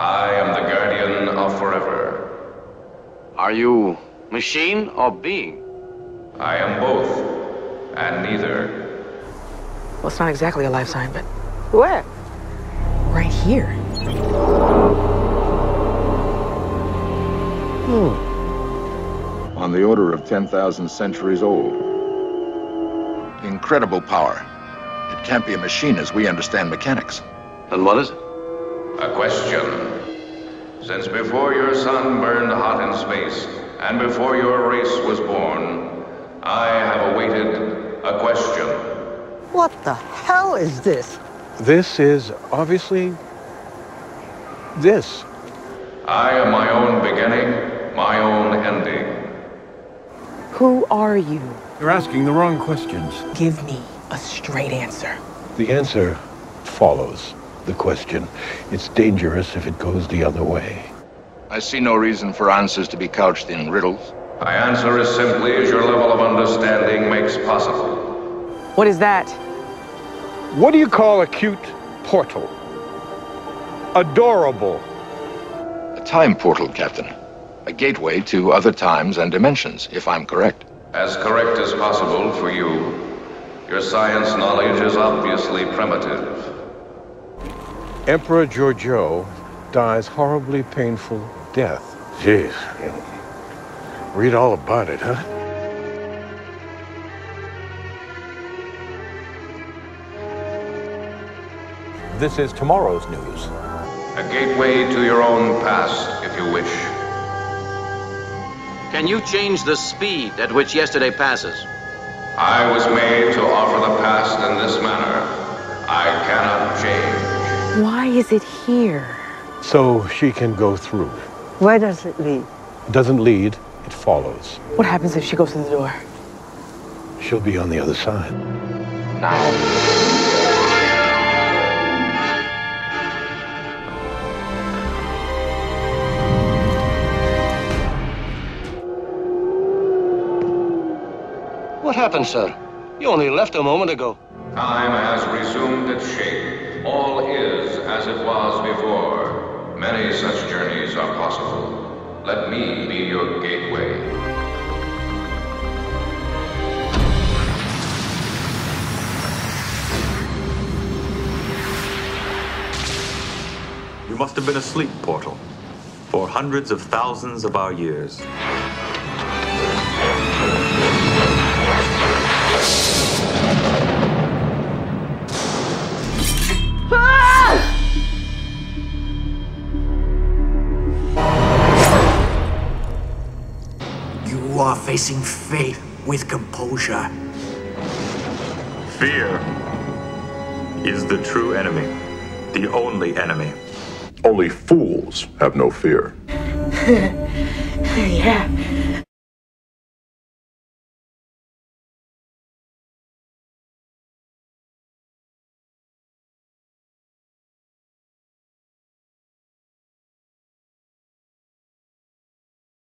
I am the guardian of forever. Are you machine or being? I am both, and neither. Well, it's not exactly a life sign, but Where? right here. Hmm. on the order of 10,000 centuries old. Incredible power. It can't be a machine as we understand mechanics. And what is it? A question. Since before your sun burned hot in space, and before your race was born, I have awaited a question. What the hell is this? This is obviously this. I am my own beginning, my own ending. Who are you? You're asking the wrong questions. Give me a straight answer. The answer follows the question. It's dangerous if it goes the other way. I see no reason for answers to be couched in riddles. My answer is simply as your level of understanding makes possible. What is that? What do you call a cute portal? Adorable. A time portal, Captain. A gateway to other times and dimensions, if I'm correct. As correct as possible for you. Your science knowledge is obviously primitive. Emperor Georgiou dies horribly painful death. Jeez. Read all about it, huh? This is tomorrow's news. A gateway to your own past, if you wish. Can you change the speed at which yesterday passes? I was made to offer the past in this manner. I cannot change. Why is it here? So she can go through. Where does it lead? It doesn't lead, it follows. What happens if she goes through the door? She'll be on the other side. Now. What happened, sir? You only left a moment ago. Time has resumed its shape. As it was before. Many such journeys are possible. Let me be your gateway. You must have been asleep, Portal, for hundreds of thousands of our years. Facing fate with composure. Fear is the true enemy, the only enemy. Only fools have no fear. Yeah,